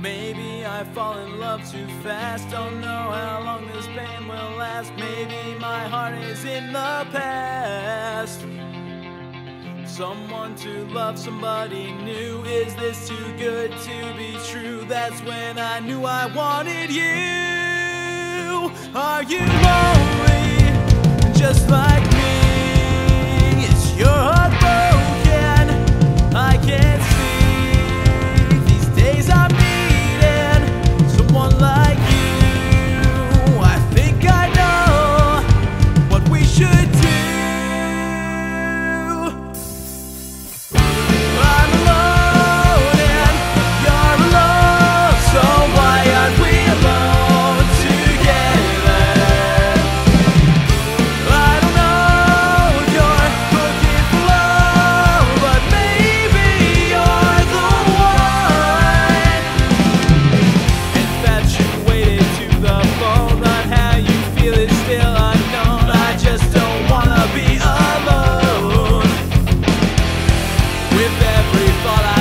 Maybe I fall in love too fast. Don't know how long this pain will last. Maybe my heart is in the past. Someone to love somebody new. Is this too good to be true? That's when I knew I wanted you. Are you mine? thought I